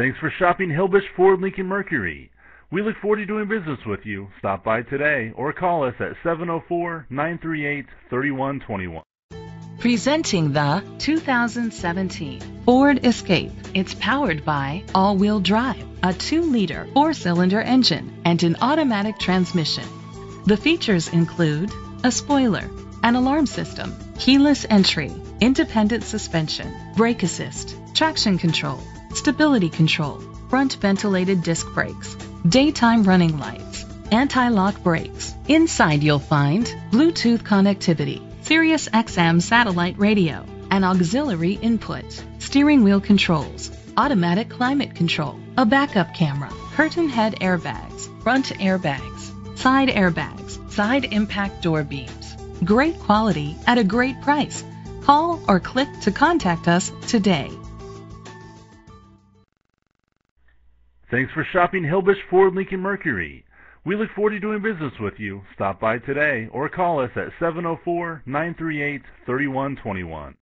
Thanks for shopping Hilbish Ford Lincoln Mercury. We look forward to doing business with you. Stop by today or call us at 704-938-3121. Presenting the 2017 Ford Escape. It's powered by all-wheel drive, a 2-liter 4-cylinder engine, and an automatic transmission. The features include a spoiler, an alarm system, keyless entry, independent suspension, brake assist, traction control, stability control, front ventilated disc brakes, daytime running lights, anti-lock brakes. Inside you'll find Bluetooth connectivity, Sirius XM satellite radio, an auxiliary input, steering wheel controls, automatic climate control, a backup camera, curtain head airbags, front airbags, side airbags, side impact door beams. Great quality at a great price. Call or click to contact us today. Thanks for shopping Hilbish Ford Lincoln Mercury. We look forward to doing business with you. Stop by today or call us at 704 938 3121.